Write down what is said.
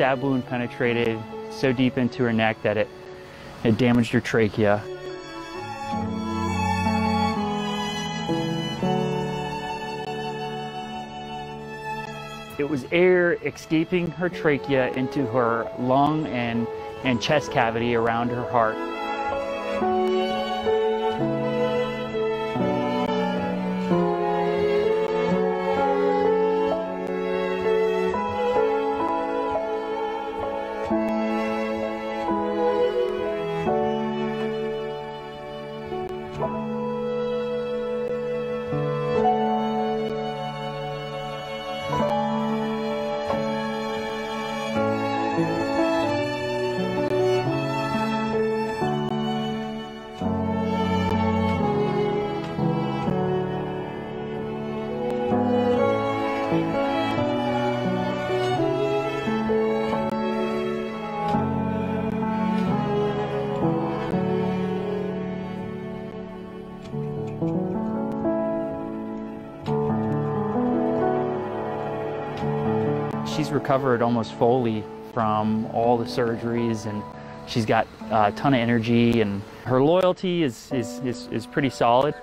stab wound penetrated so deep into her neck that it, it damaged her trachea. It was air escaping her trachea into her lung and, and chest cavity around her heart. She's recovered almost fully from all the surgeries and she's got a ton of energy and her loyalty is, is, is, is pretty solid.